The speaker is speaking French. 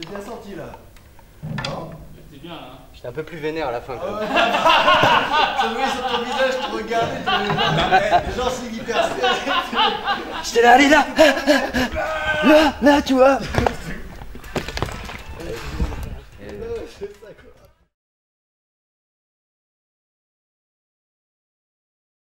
j'ai bien sorti là. Non J'étais bien hein. J'étais un peu plus vénère à la fin ah quand même. Ça sur ton visage, je te regardais, te... les gens c'est hyper J'étais là, allez là Là, là, tu vois